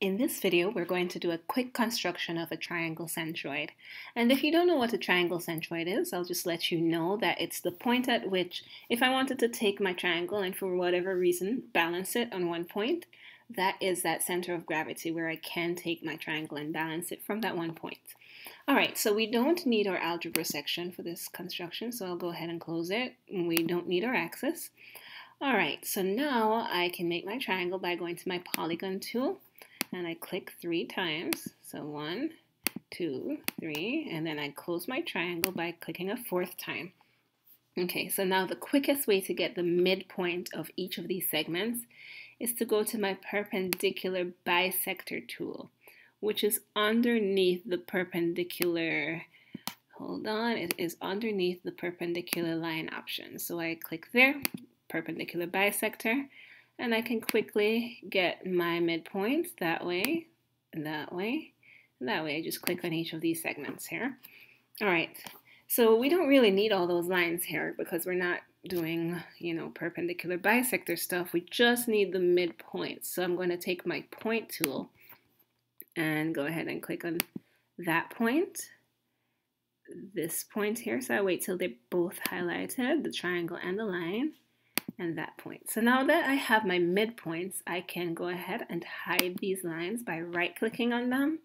In this video, we're going to do a quick construction of a triangle centroid. And if you don't know what a triangle centroid is, I'll just let you know that it's the point at which, if I wanted to take my triangle and for whatever reason balance it on one point, that is that center of gravity where I can take my triangle and balance it from that one point. All right, so we don't need our algebra section for this construction, so I'll go ahead and close it. We don't need our axis. All right, so now I can make my triangle by going to my polygon tool and I click three times. So one, two, three, and then I close my triangle by clicking a fourth time. Okay, so now the quickest way to get the midpoint of each of these segments is to go to my perpendicular bisector tool, which is underneath the perpendicular, hold on, it is underneath the perpendicular line option. So I click there, perpendicular bisector, and I can quickly get my midpoints that way, and that way, and that way. I just click on each of these segments here. All right, so we don't really need all those lines here because we're not doing, you know, perpendicular bisector stuff. We just need the midpoints. So I'm going to take my point tool and go ahead and click on that point, this point here. So I wait till they're both highlighted, the triangle and the line and that point. So now that I have my midpoints, I can go ahead and hide these lines by right-clicking on them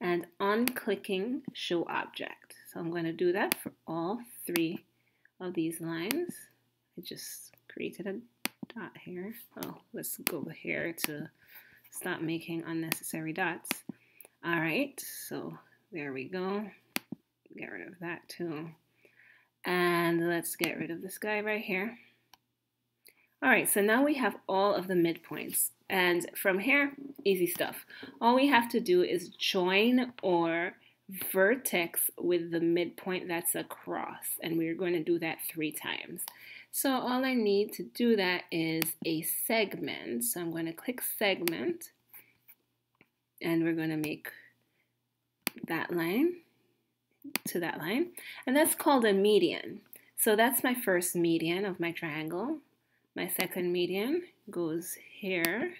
and unclicking Show Object. So I'm going to do that for all three of these lines. I just created a dot here. Oh, let's go here to stop making unnecessary dots. All right, so there we go. Get rid of that too. And let's get rid of this guy right here. All right, so now we have all of the midpoints. And from here, easy stuff. All we have to do is join or vertex with the midpoint that's across. And we're going to do that three times. So all I need to do that is a segment. So I'm going to click segment. And we're going to make that line to that line. And that's called a median. So that's my first median of my triangle. My second median goes here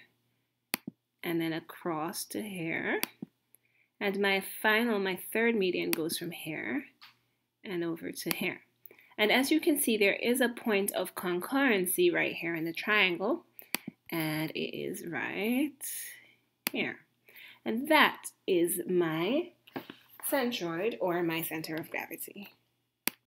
and then across to here. And my final, my third median goes from here and over to here. And as you can see, there is a point of concurrency right here in the triangle. And it is right here. And that is my centroid or my center of gravity.